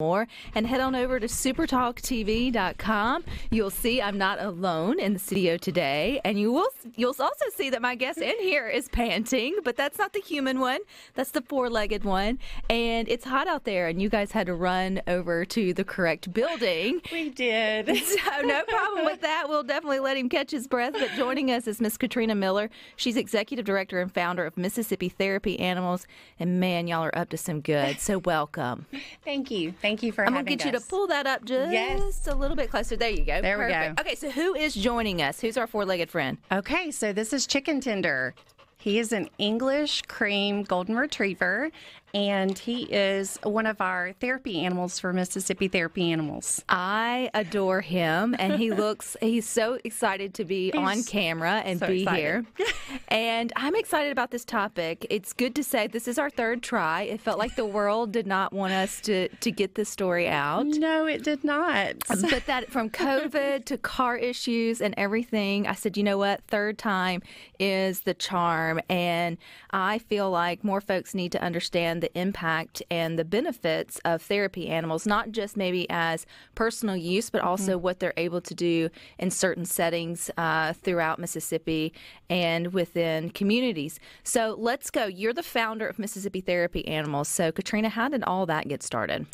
more and head on over to supertalktv.com you'll see i'm not alone in the studio today. And you will you'll also see that my guest in here is panting but that's not the human one. That's the four-legged one. And it's hot out there and you guys had to run over to the correct building. We did. So no problem with that. We'll definitely let him catch his breath. But joining us is miss katrina miller. She's executive director and founder of mississippi therapy animals. And man y'all are up to some good. So welcome. Thank you Thank you for I'm gonna get us. you to pull that up just yes. a little bit closer. There you go. There Perfect. we go. Okay, so who is joining us? Who's our four-legged friend? Okay, so this is Chicken Tender. He is an English cream golden retriever, and he is one of our therapy animals for Mississippi Therapy Animals. I adore him, and he looks, he's so excited to be he's on camera and so be excited. here. and I'm excited about this topic. It's good to say this is our third try. It felt like the world did not want us to, to get this story out. No, it did not. But that from COVID to car issues and everything, I said, you know what? Third time is the charm and I feel like more folks need to understand the impact and the benefits of therapy animals, not just maybe as personal use, but also mm-hmm. what they're able to do in certain settings uh, throughout Mississippi and within communities. So let's go. You're the founder of Mississippi Therapy Animals. So, Katrina, how did all that get started?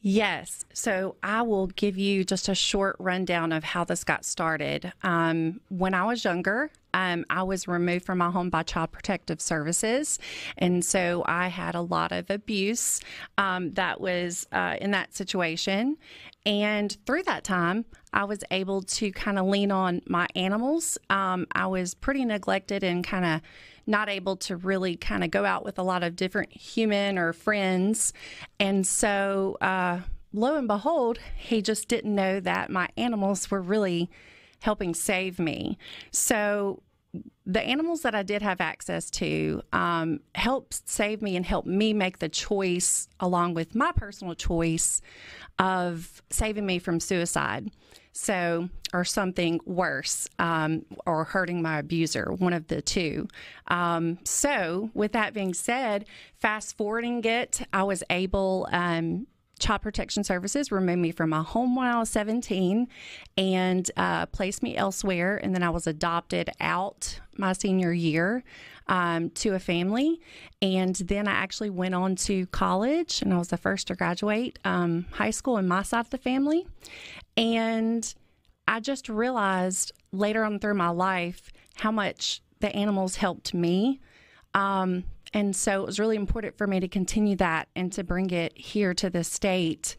Yes. So I will give you just a short rundown of how this got started. Um, when I was younger, um, I was removed from my home by Child Protective Services. And so I had a lot of abuse um, that was uh, in that situation. And through that time, I was able to kind of lean on my animals. Um, I was pretty neglected and kind of not able to really kind of go out with a lot of different human or friends. And so, uh, lo and behold, he just didn't know that my animals were really helping save me. So, the animals that I did have access to um, helped save me and helped me make the choice, along with my personal choice, of saving me from suicide. So, or something worse, um, or hurting my abuser, one of the two. Um, so, with that being said, fast forwarding it, I was able. Um, Child Protection Services removed me from my home when I was 17 and uh, placed me elsewhere. And then I was adopted out my senior year um, to a family. And then I actually went on to college and I was the first to graduate um, high school in my side of the family. And I just realized later on through my life how much the animals helped me. Um, and so it was really important for me to continue that and to bring it here to the state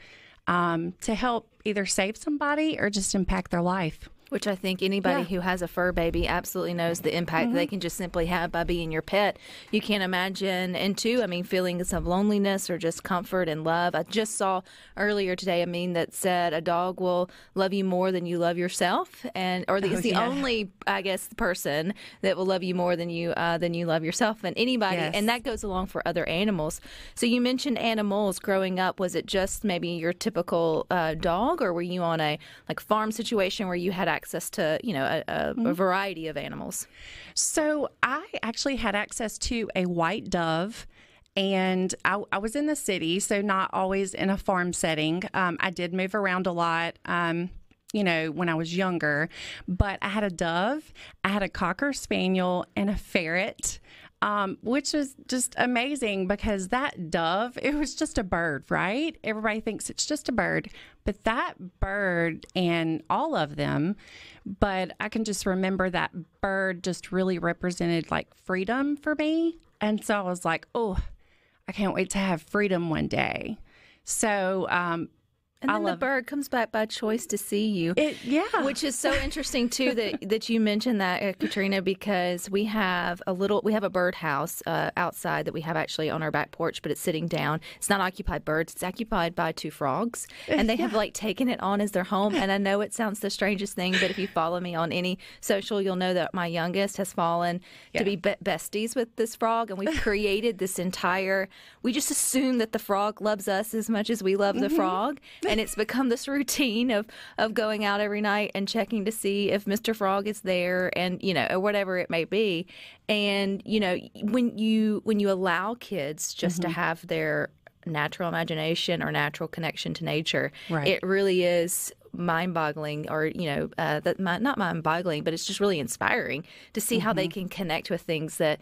um, to help either save somebody or just impact their life. Which I think anybody yeah. who has a fur baby absolutely knows the impact mm-hmm. they can just simply have by being your pet. You can't imagine, and two, I mean, feelings of loneliness or just comfort and love. I just saw earlier today a meme that said a dog will love you more than you love yourself, and or the, oh, it's the yeah. only, I guess, person that will love you more than you uh, than you love yourself, and anybody, yes. and that goes along for other animals. So you mentioned animals growing up. Was it just maybe your typical uh, dog, or were you on a like farm situation where you had access to, you know, a, a, mm-hmm. a variety of animals? So I actually had access to a white dove and I, I, was in the city, so not always in a farm setting. Um, I did move around a lot. Um, you know, when I was younger, but I had a dove, I had a cocker spaniel, and a ferret um, which is just amazing because that dove, it was just a bird, right? Everybody thinks it's just a bird, but that bird and all of them, but I can just remember that bird just really represented like freedom for me. And so I was like, oh, I can't wait to have freedom one day. So, um, and then the bird comes back by choice to see you. It, yeah, which is so interesting too that that you mentioned that, uh, Katrina, because we have a little we have a birdhouse uh, outside that we have actually on our back porch, but it's sitting down. It's not occupied by birds; it's occupied by two frogs, and they yeah. have like taken it on as their home. And I know it sounds the strangest thing, but if you follow me on any social, you'll know that my youngest has fallen yeah. to be, be besties with this frog, and we've created this entire. We just assume that the frog loves us as much as we love the mm-hmm. frog and it's become this routine of of going out every night and checking to see if Mr. Frog is there and you know or whatever it may be and you know when you when you allow kids just mm-hmm. to have their natural imagination or natural connection to nature. Right. It really is mind-boggling, or you know, uh, that not mind-boggling, but it's just really inspiring to see mm-hmm. how they mm-hmm. can connect with things that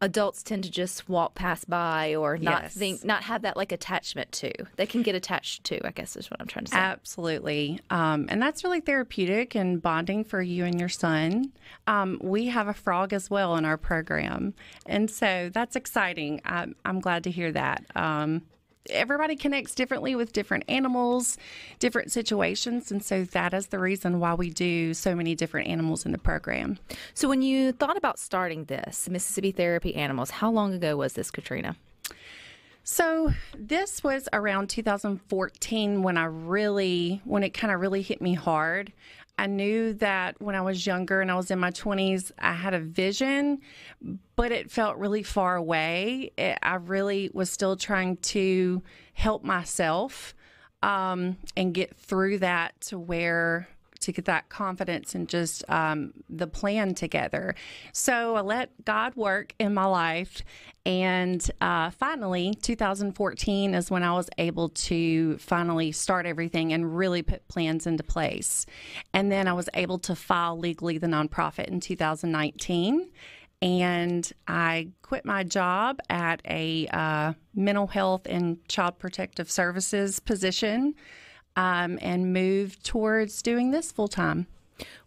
adults tend to just walk past by or not yes. think not have that like attachment to. They can get attached to i guess is what i'm trying to say. Absolutely. Um, and that's really therapeutic and bonding for you and your son. Um, we have a frog as well in our program. And so that's exciting. I'm, I'm glad to hear that. Um, everybody connects differently with different animals, different situations. And so that is the reason why we do so many different animals in the program. So, when you thought about starting this, Mississippi Therapy Animals, how long ago was this, Katrina? So this was around 2014 when I really, when it kind of really hit me hard. I knew that when I was younger and I was in my 20s, I had a vision, but it felt really far away. It, I really was still trying to help myself um, and get through that to where to get that confidence and just um, the plan together. So I let God work in my life. And uh, finally, 2014 is when I was able to finally start everything and really put plans into place. And then I was able to file legally the nonprofit in 2019 and I quit my job at a uh, mental health and child protective services position um, and moved towards doing this full time.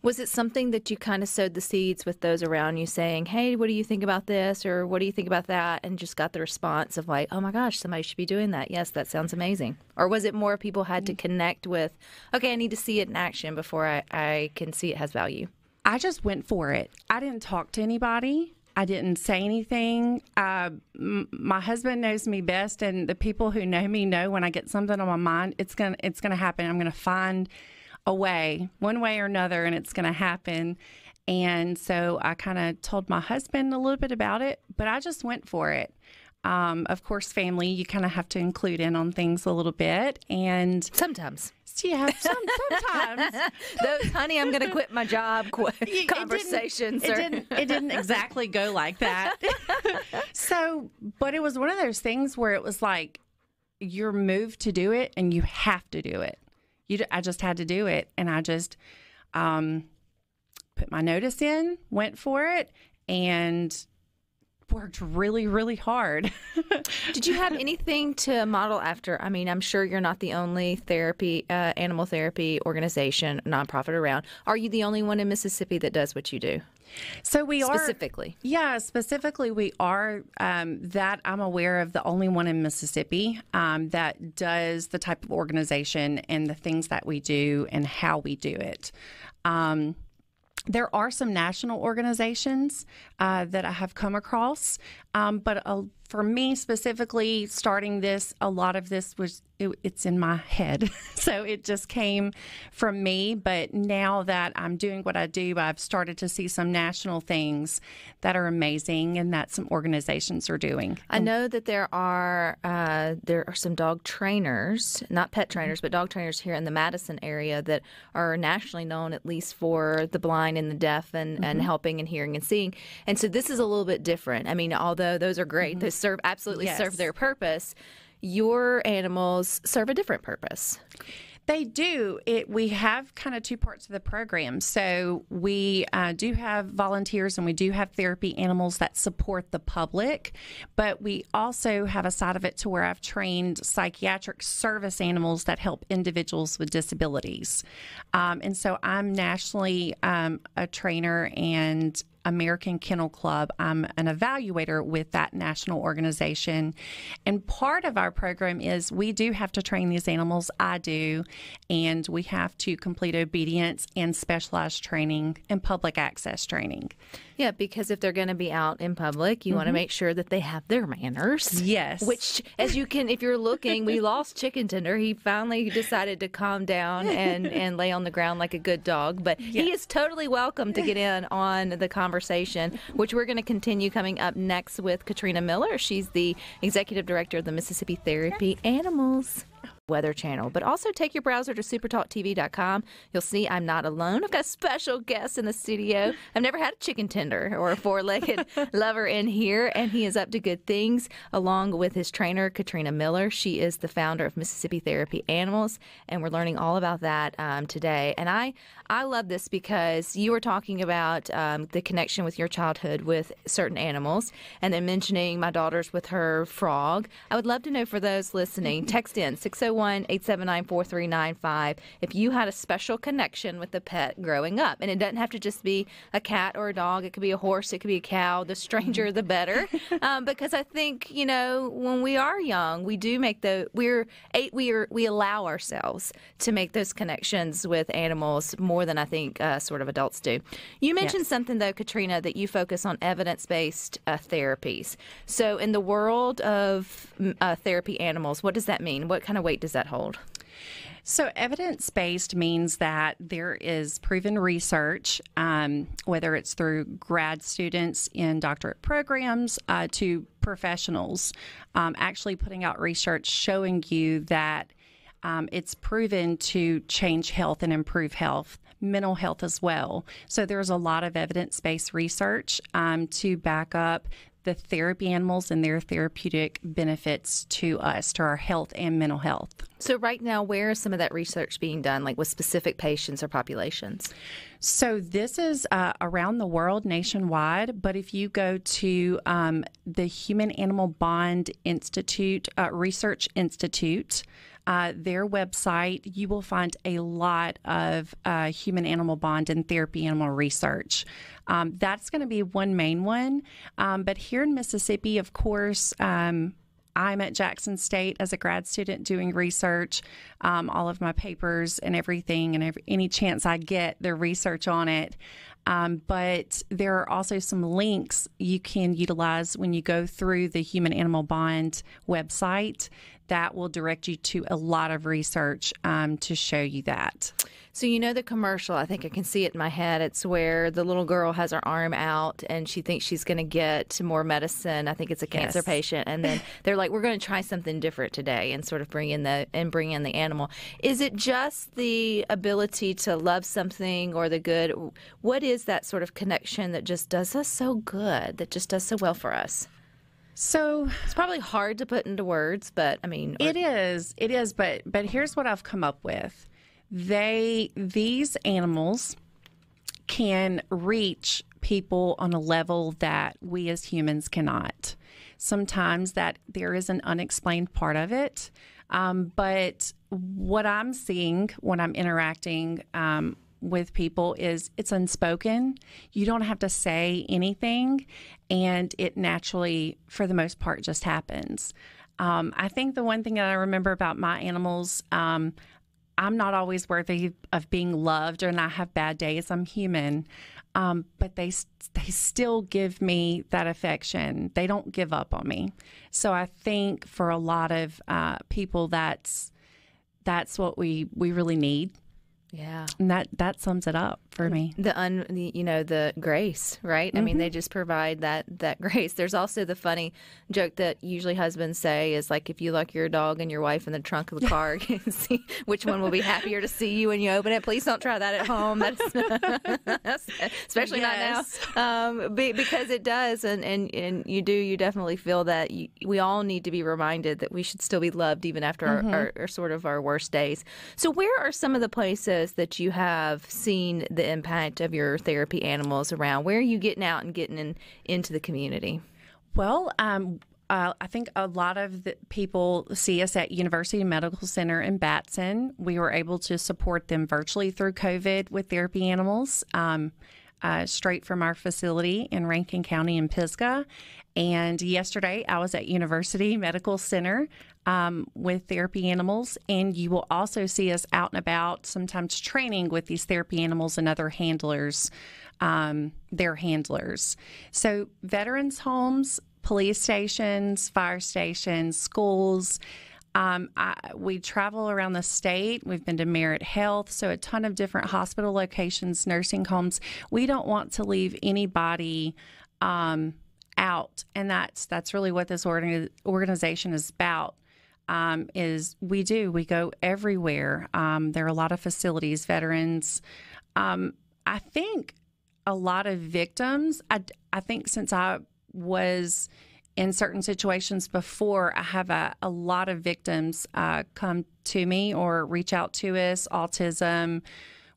Was it something that you kind of sowed the seeds with those around you saying, hey, what do you think about this? Or what do you think about that? And just got the response of, like, oh my gosh, somebody should be doing that. Yes, that sounds amazing. Or was it more people had to connect with, okay, I need to see it in action before I, I can see it has value? I just went for it. I didn't talk to anybody. I didn't say anything. Uh, m- my husband knows me best, and the people who know me know when I get something on my mind, it's gonna it's gonna happen. I'm gonna find a way, one way or another, and it's gonna happen. And so I kind of told my husband a little bit about it, but I just went for it. Um, of course, family, you kind of have to include in on things a little bit, and sometimes yeah, some, sometimes. Those, honey, I'm going to quit my job. Qu- it, conversations. It didn't, it didn't, it didn't exactly go like that. so, but it was one of those things where it was like you're moved to do it, and you have to do it. You, I just had to do it, and I just um, put my notice in, went for it, and worked really, really hard. Did you have anything to model after? I mean, I'm sure you're not the only therapy, uh, animal therapy organization, nonprofit around. Are you the only one in Mississippi that does what you do? So we specifically. are specifically, yeah, specifically we are um, that I'm aware of the only one in Mississippi um, that does the type of organization and the things that we do and how we do it. Um, there are some national organizations uh, that I have come across, um, but uh, for me specifically, starting this, a lot of this was it, it's in my head, so it just came from me. But now that I'm doing what I do, I've started to see some national things that are amazing, and that some organizations are doing. I know that there are uh, there are some dog trainers, not pet trainers, but dog trainers here in the Madison area that are nationally known, at least for the blind and the deaf, and, mm-hmm. and helping and hearing and seeing. And so this is a little bit different. I mean, although those are great, mm-hmm. they serve absolutely yes. serve their purpose. Your animals serve a different purpose. They do. It we have kind of two parts of the program. So we uh, do have volunteers and we do have therapy animals that support the public, but we also have a side of it to where I've trained psychiatric service animals that help individuals with disabilities. Um, and so I'm nationally um, a trainer and American Kennel Club. I'm an evaluator with that national organization. And part of our program is we do have to train these animals. I do. And we have to complete obedience and specialized training and public access training. Yeah, because if they're going to be out in public, you mm-hmm. want to make sure that they have their manners. Yes. Which, as you can, if you're looking, we lost Chicken Tender. He finally decided to calm down and, and lay on the ground like a good dog. But he is totally welcome to get in on the conversation, which we're going to continue coming up next with Katrina Miller. She's the executive director of the Mississippi Therapy Animals. Weather Channel. But also take your browser to supertalktv.com. You'll see I'm not alone. I've got a special guest in the studio. I've never had a chicken tender or a four legged lover in here, and he is up to good things along with his trainer, Katrina Miller. She is the founder of Mississippi Therapy Animals, and we're learning all about that um, today. And I, I love this because you were talking about um, the connection with your childhood with certain animals, and then mentioning my daughter's with her frog. I would love to know for those listening, text in 601 879 4395 if you had a special connection with a pet growing up. And it doesn't have to just be a cat or a dog, it could be a horse, it could be a cow. The stranger, the better. Um, because I think, you know, when we are young, we do make the, we're, eight, we are, we allow ourselves to make those connections with animals more than I think uh, sort of adults do. You mentioned yes. something, though, Katrina, that you focus on evidence based uh, therapies. So, in the world of uh, therapy animals, what does that mean? What kind of weight does that hold? So, evidence based means that there is proven research, um, whether it's through grad students in doctorate programs uh, to professionals, um, actually putting out research showing you that um, it's proven to change health and improve health mental health as well. So there's a lot of evidence based research um, to back up the therapy animals and their therapeutic benefits to us, to our health and mental health. So, right now, where is some of that research being done, like with specific patients or populations? So, this is uh, around the world nationwide, but if you go to um, the Human Animal Bond Institute, uh, Research Institute, uh, their website, you will find a lot of uh, human animal bond and therapy animal research. Um, that's going to be one main one. Um, but here in Mississippi, of course, um, I'm at Jackson State as a grad student doing research, um, all of my papers and everything, and every, any chance I get, the research on it. Um, but there are also some links you can utilize when you go through the Human Animal Bond website that will direct you to a lot of research um, to show you that. So, you know, the commercial, I think I can see it in my head. It's where the little girl has her arm out and she thinks she's going to get more medicine. I think it's a cancer yes. patient. And then they're like, we're going to try something different today and sort of bring in the, and bring in the animal. Is it just the ability to love something or the good? What is that sort of connection that just does us so good, that just does so well for us? So it's probably hard to put into words, but I mean, or- it is. It is. But but here's what I've come up with. They these animals can reach people on a level that we as humans cannot. Sometimes that there is an unexplained part of it. Um, but what I'm seeing when I'm interacting um, with people is it's unspoken. You don't have to say anything, and it naturally, for the most part, just happens. Um, I think the one thing that I remember about my animals, um, I'm not always worthy of being loved, and I have bad days. I'm human, um, but they they still give me that affection. They don't give up on me. So I think for a lot of uh, people, that's that's what we we really need yeah. And that that sums it up for me. The un the, you know the grace, right? Mm-hmm. I mean, they mm-hmm. just provide that that grace. There's also the funny joke that usually husbands say is like if you lock your dog and your wife in the trunk of the car, you can see which one will be happier to see you when you open it. Please don't try that at home. That's especially yes. not now. Um, because it does and, and and you do you definitely feel that you, we all need to be reminded that we should still be loved even after mm-hmm. our, our, our sort of our worst days. So where are some of the places that you have seen the impact of your therapy animals around? Where are you getting out and getting in, into the community? Well, um, uh, I think a lot of people see us at University Medical Center in Batson. We were able to support them virtually through COVID with therapy animals. Um, uh, straight from our facility in Rankin County in Pisgah. And yesterday, I was at University Medical Center um, with therapy animals, and you will also see us out and about, sometimes training with these therapy animals and other handlers, um, their handlers. So, veterans' homes, police stations, fire stations, schools. Um, I, we travel around the state. We've been to Merit Health, so a ton of different hospital locations, nursing homes. We don't want to leave anybody um, out, and that's that's really what this organi- organization is about. um, is we do. We go everywhere. Um, there are a lot of facilities, veterans. Um, I think a lot of victims, I, I think since I was in certain situations before, I have a, a lot of victims uh, come to me or reach out to us, autism,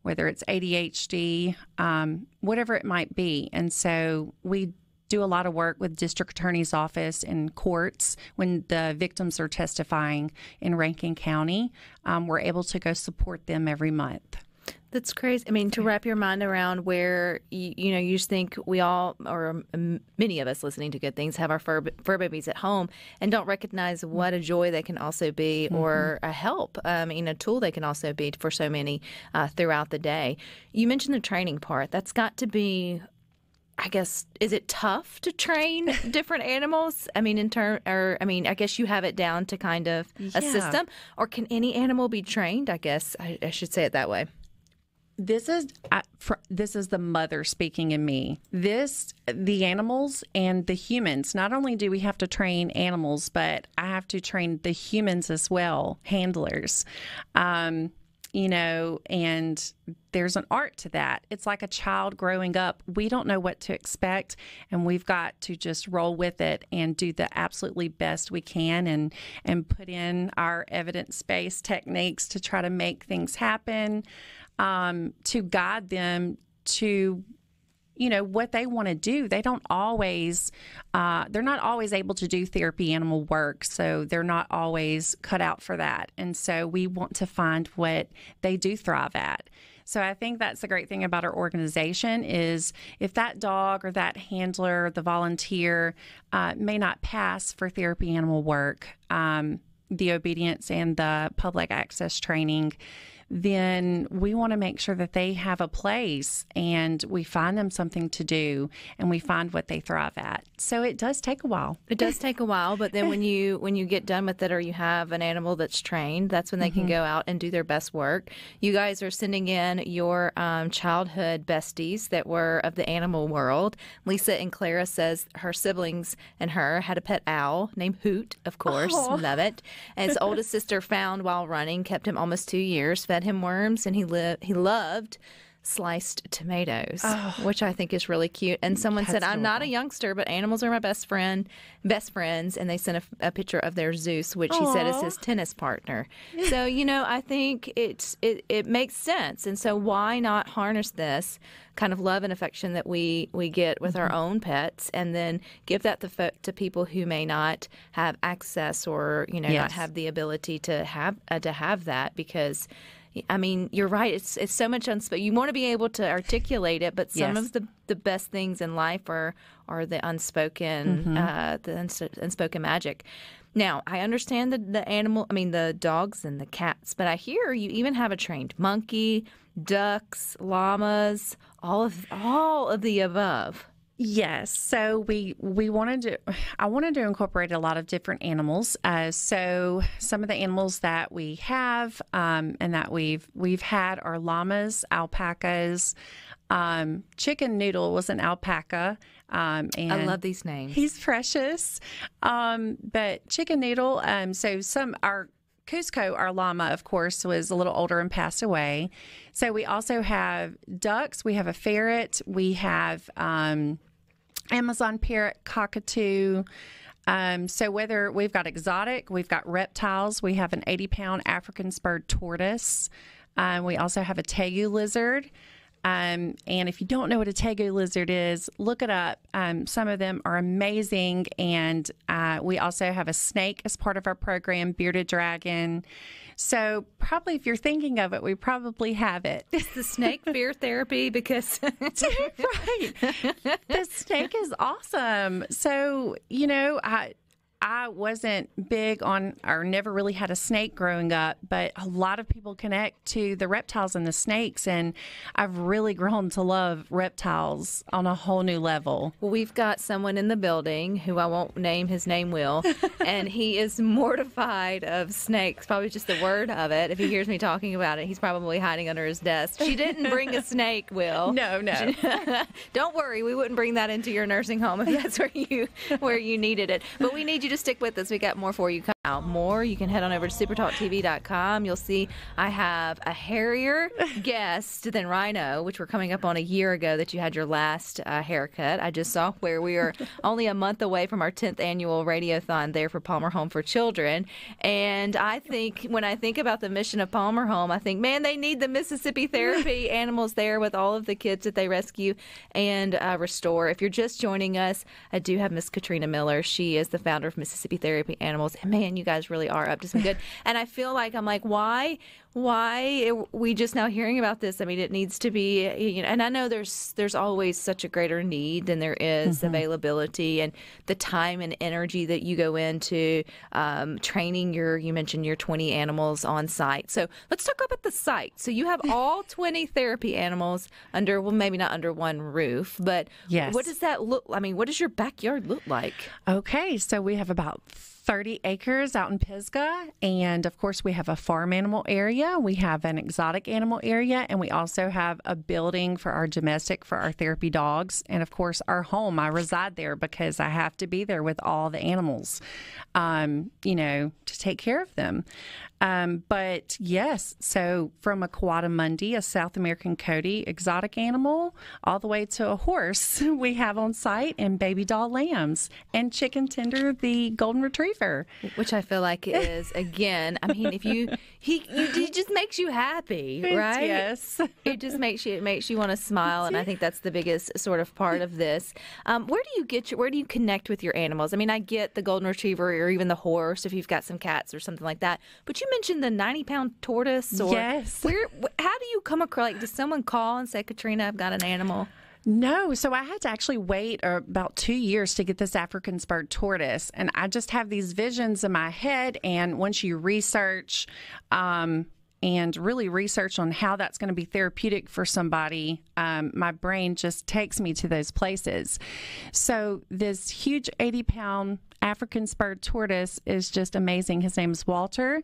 whether it's ADHD, um, whatever it might be. And so we do a lot of work with district attorney's office and courts when the victims are testifying in Rankin County. Um, we're able to go support them every month. That's crazy. I mean, to wrap your mind around where you, you know you just think we all, or many of us listening to good things, have our fur, fur babies at home and don't recognize what a joy they can also be, mm-hmm. or a help. I mean, a tool they can also be for so many uh, throughout the day. You mentioned the training part. That's got to be I guess is it tough to train different animals? I mean, in turn, or I mean, I guess you have it down to kind of yeah. a system, or can any animal be trained? I guess I, I should say it that way. This is this is the mother speaking in me. This the animals and the humans. Not only do we have to train animals, but I have to train the humans as well, handlers. Um, you know, and there's an art to that. It's like a child growing up. We don't know what to expect, and we've got to just roll with it and do the absolutely best we can and and put in our evidence-based techniques to try to make things happen, um, to guide them to you know what they want to do. They don't always uh, they're not always able to do therapy animal work so they're not always cut out for that. And so we want to find what they do thrive at. So I think that's the great thing about our organization is if that dog or that handler, the volunteer, uh, may not pass for therapy animal work, um, the obedience and the public access training then we want to make sure that they have a place and we find them something to do and we find what they thrive at. So it does take a while. It does take a while, but then when you when you get done with it or you have an animal that's trained, that's when they mm-hmm. can go out and do their best work. You guys are sending in your um, childhood besties that were of the animal world. Lisa and Clara says her siblings and her had a pet owl named Hoot, of course, Aww. love it. And his oldest sister found while running, kept him almost two years, fed him worms, and he lived. He loved sliced tomatoes, oh, which I think is really cute. And someone said, "I'm not a youngster, but animals are my best friend, best friends." And they sent a, a picture of their Zeus, which Aww. he said is his tennis partner. so you know, I think it's it it makes sense. And so why not harness this kind of love and affection that we we get with mm-hmm. our own pets, and then give that to, to people who may not have access or you know yes. not have the ability to have uh, to have that because I mean, you're right. It's it's so much unspoken. You want to be able to articulate it, but some yes. of the, the best things in life are are the unspoken mm-hmm. uh, the uns- unspoken magic. Now, I understand the, the animal, I mean, the dogs and the cats, but I hear you even have a trained monkey, ducks, llamas, all of all of the above. Yes. So we we wanted to I wanted to incorporate a lot of different animals. Uh, so some of the animals that we have um, and that we've we've had are llamas, alpacas. Um, Chicken Noodle was an alpaca. Um, and I love these names. He's precious. Um, but Chicken Noodle. Um, so some our Cusco, our llama, of course, was a little older and passed away. So we also have ducks. We have a ferret. We have um, Amazon parrot, cockatoo. Um, so whether we've got exotic, we've got reptiles, we have an 80 pound African spurred tortoise. Um, we also have a tegu lizard. Um, and if you don't know what a tegu lizard is, look it up. Um, some of them are amazing. And uh, we also have a snake as part of our program, bearded dragon. So probably if you're thinking of it, we probably have it. It's the snake fear therapy because right. The snake is awesome. So, you know, I I wasn't big on or never really had a snake growing up, but a lot of people connect to the reptiles and the snakes. And I've really grown to love reptiles on a whole new level. Well, we've got someone in the building who I won't name, his name will, and he is mortified of snakes, probably just the word of it. If he hears me talking about it, he's probably hiding under his desk. She didn't bring a snake, Will. No, no. Don't worry, we wouldn't bring that into your nursing home if that's where you where you needed it. But we need you to stick with us. We got more for you. Out more, you can head on over to supertalktv.com. You'll see I have a hairier guest than Rhino, which we're coming up on a year ago that you had your last uh, haircut. I just saw where we are only a month away from our 10th annual radiothon there for Palmer Home for Children. And I think when I think about the mission of Palmer Home, I think, man, they need the Mississippi therapy animals there with all of the kids that they rescue and uh, restore. If you're just joining us, I do have Miss Katrina Miller. She is the founder of Mississippi Therapy Animals. And man, you guys really are up to some good. and I feel like I'm like, why? Why we just now hearing about this i mean it needs to be you know and i know there's there's always such a greater need than there is mm-hmm. availability and the time and energy that you go into um, training your you mentioned your 20 animals on site so let's talk about the site so you have all 20 therapy animals under well maybe not under one roof but yes. what does that look i mean what does your backyard look like okay so we have about 30 acres out in Pisgah. And of course, we have a farm animal area, we have an exotic animal area, and we also have a building for our domestic, for our therapy dogs. And of course, our home. I reside there because I have to be there with all the animals, um, you know, to take care of them. Um, but yes, so from a Coatimundi, a South American coati exotic animal, all the way to a horse we have on site, and baby doll lambs, and chicken tender, the golden retriever. Which I feel like is, again, I mean, if you, he, you, he just makes you happy, right? Yes. It just makes you, it makes you want to smile. And I think that's the biggest sort of part of this. Um, where do you get your, where do you connect with your animals? I mean, I get the golden retriever or even the horse if you've got some cats or something like that, but you you mentioned the 90 pound tortoise? Or yes. Where, how do you come across, like, does someone call and say, Katrina, I've got an animal? No, so I had to actually wait uh, about two years to get this African spurred tortoise, and I just have these visions in my head. And once you research, um, and really research on how that's going to be therapeutic for somebody, um, my brain just takes me to those places. So, this huge 80 pound African spurred tortoise is just amazing. His name is Walter.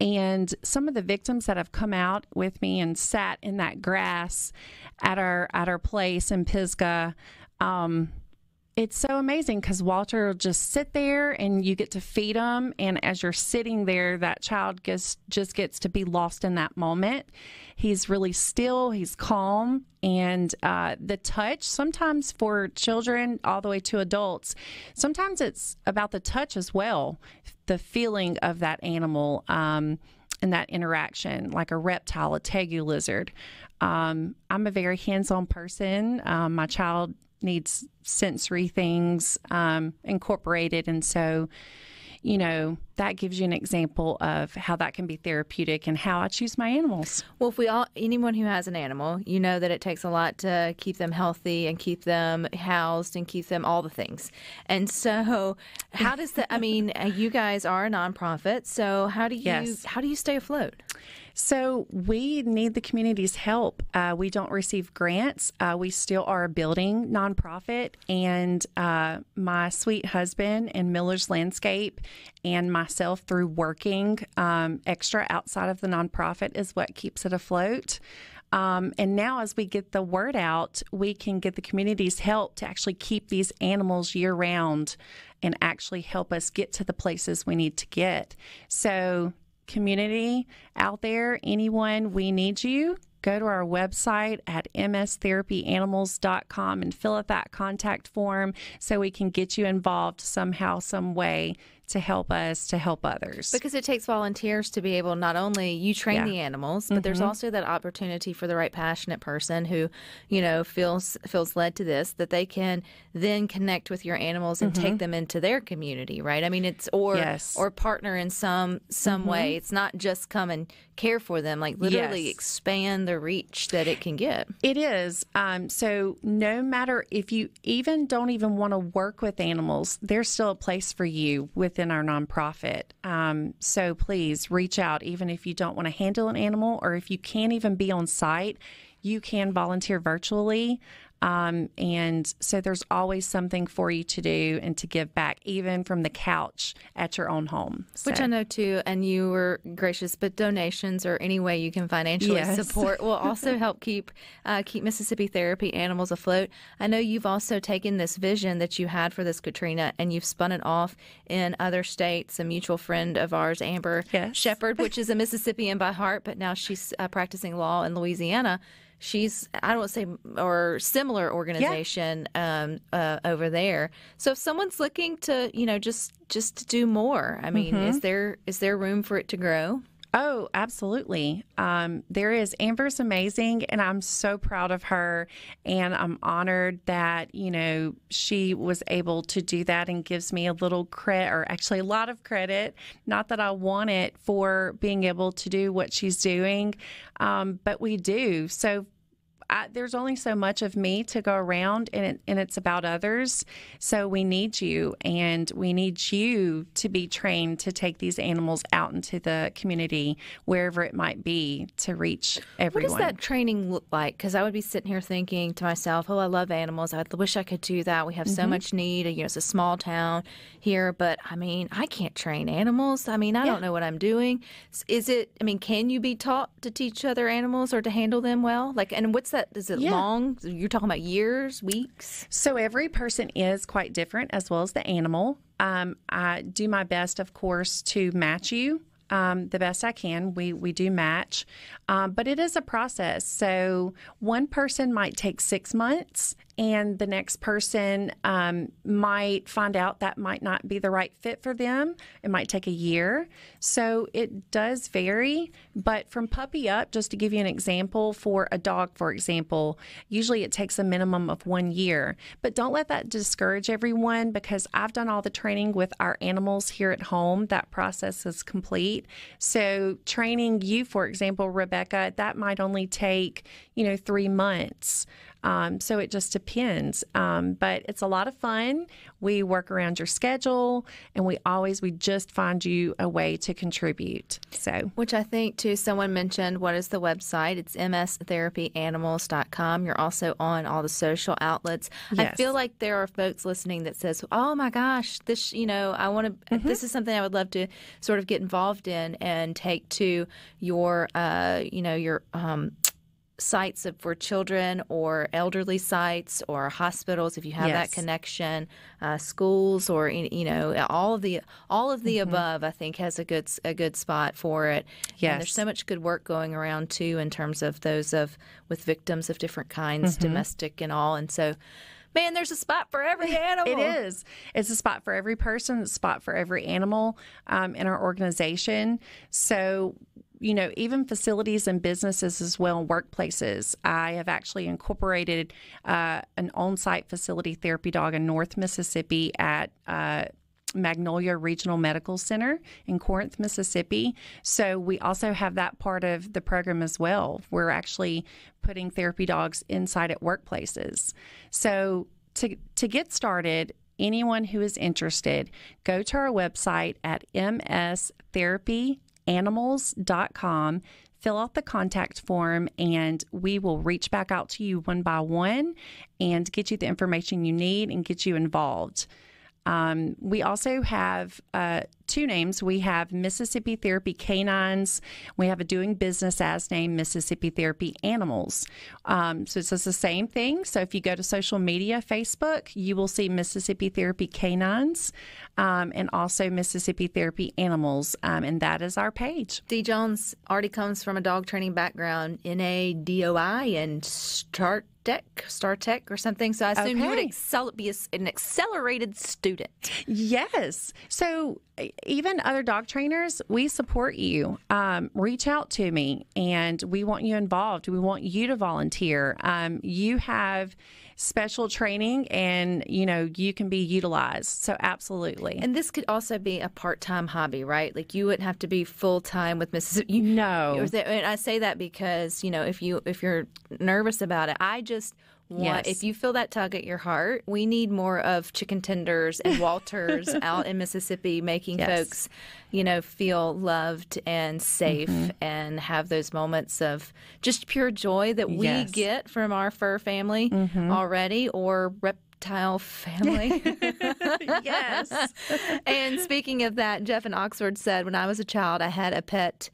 And some of the victims that have come out with me and sat in that grass at our at our place in Pisgah, um, it's so amazing because Walter will just sit there and you get to feed him. And as you're sitting there, that child gets, just gets to be lost in that moment. He's really still, he's calm. And uh, the touch, sometimes for children all the way to adults, sometimes it's about the touch as well, the feeling of that animal. Um, and that interaction, like a reptile, a tegu lizard. Um, I'm a very hands on person. Um, my child needs sensory things um, incorporated. And so, you know, that gives you an example of how that can be therapeutic and how I choose my animals. Well, if we all, anyone who has an animal, you know that it takes a lot to keep them healthy and keep them housed and keep them all the things. And so, how does that, I mean, you guys are a nonprofit. So, how do you, yes. how do you stay afloat? So we need the community's help. Uh, we don't receive grants. Uh, we still are a building nonprofit, and uh, my sweet husband and Miller's Landscape and myself, through working um, extra outside of the nonprofit, is what keeps it afloat. Um, and now, as we get the word out, we can get the community's help to actually keep these animals year round and actually help us get to the places we need to get. So, community out there, anyone, we need you. Go to our website at mstherapyanimals.com and fill out that contact form so we can get you involved somehow, some way to help us to help others. Because it takes volunteers to be able not only you train yeah. the animals, but mm-hmm. there's also that opportunity for the right passionate person who, you know, feels feels led to this that they can then connect with your animals and mm-hmm. take them into their community, right? I mean, it's or yes. or partner in some some mm-hmm. way. It's not just come and care for them, like literally yes. expand the reach that it can get. It is. Um, so no matter if you even don't even want to work with animals, there's still a place for you within our nonprofit. Um, so please reach out, even if you don't want to handle an animal or if you can't even be on site, you can volunteer virtually. Um, and so there's always something for you to do and to give back, even from the couch at your own home. Which I know too, and you were gracious, but donations or any way you can financially Yes. support will also help keep uh, keep Mississippi Therapy Animals afloat. I know you've also taken this vision that you had for this Katrina and you've spun it off in other states. A mutual friend of ours, Amber Yes. Shepherd, which is a Mississippian by heart, but now she's uh, practicing law in Louisiana. She's I don't say or similar organization um, uh, over there. So if someone's looking to you know just just to do more, I mean, Mm-hmm. is there is there room for it to grow? Oh, absolutely. Um, there is. Amber's amazing, and I'm so proud of her. And I'm honored that, you know, she was able to do that and gives me a little credit, or actually a lot of credit. Not that I want it for being able to do what she's doing, um, but we do. So I, there's only so much of me to go around, and it, and it's about others. So we need you, and we need you to be trained to take these animals out into the community, wherever it might be, to reach everyone. What does that training look like? Because I would be sitting here thinking to myself, "Oh, I love animals. I wish I could do that. We have Mm-hmm. so much need. You know, it's a small town here, but I mean, I can't train animals. I mean, I don't know what I'm doing. Is it? I mean, can you be taught to teach other animals or to handle them well? Like, and what's that? Is it Yeah. long? You're talking about years, weeks? So every person is quite different, as well as the animal. Um, I do my best, of course, to match you um, the best I can. We we do match, um, but it is a process. So one person might take six months, and the next person um, might find out that might not be the right fit for them. It might take a year. So it does vary. But from puppy up, just to give you an example, for a dog, for example, usually it takes a minimum of one year. But don't let that discourage everyone because I've done all the training with our animals here at home. That process is complete. So training you, for example, Rebecca, that might only take, you know, three months. Um, so it just depends. Um, but it's a lot of fun. We work around your schedule and we always, we just find you a way to contribute. So Which I think too, someone mentioned what is the website? It's mstherapyanimals.com. You're also on all the social outlets. I feel like there are folks listening that says, "Oh my gosh, this you know, I want to this is something I would love to sort of get involved in and take to your uh, you know, your um sites for children or elderly sites or hospitals if you have that connection uh, schools or you know all of the all of Mm-hmm. the above i think has a good a good spot for it and Yes. there's so much good work going around too in terms of those of with victims of different kinds Mm-hmm. domestic and all and so man there's a spot for every animal It is. It's a spot for every person, it's a spot for every animal um, in our organization. So, you know, even facilities and businesses as well, workplaces. I have actually incorporated uh, an on site facility therapy dog in North Mississippi at uh, Magnolia Regional Medical Center in Corinth, Mississippi. So we also have that part of the program as well. We're actually putting therapy dogs inside at workplaces. So to to get started, anyone who is interested, go to our website at mstherapyanimals.com fill out the contact form and we will reach back out to you one by one and get you the information you need and get you involved. Um, we also have uh, two names. We have Mississippi Therapy Canines. We have a doing business as name, Mississippi Therapy Animals. Um, so it's just the same thing. So if you go to social media, Facebook, you will see Mississippi Therapy Canines um, and also Mississippi Therapy Animals. Um, and that is our page. d jones already comes from a dog training background nadoi and start Tech, Star Tech, or something. So I assume you would excel, be a an accelerated student. Yes. So even other dog trainers, we support you. Um, reach out to me, and we want you involved. We want you to volunteer. Um, you have special training, and you know you can be utilized. So absolutely. And this could also be a part-time hobby, right? Like you wouldn't have to be full-time with Mississippi. You, no. and I say that because you know if you if you're nervous about it, I just want, Yes. if you feel that tug at your heart, we need more of chicken tenders and Walters out in Mississippi, making Yes. folks, you know, feel loved and safe Mm-hmm. and have those moments of just pure joy that we Yes. Mm-hmm. get from our fur family already or reptile family. yes. and speaking of that, Jeff in Oxford said, when I was a child, I had a pet.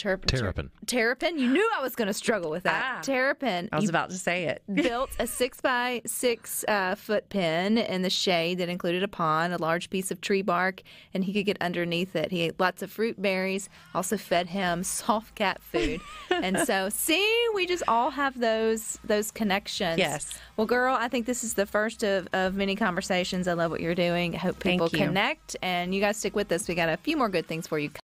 Terp- ter- Terrapin. terrapin. You knew I was going to struggle with that. Ah. terrapin. I was about to say it. built a six by six uh, foot pen in the shade that included a pond, a large piece of tree bark, and he could get underneath it. He ate lots of fruit berries, also fed him soft cat food. and so, see, we just all have those those connections. Yes. Well, girl, I think this is the first of, of many conversations. I love what you're doing. I hope Thank people you. connect, and you guys stick with us. We got a few more good things for you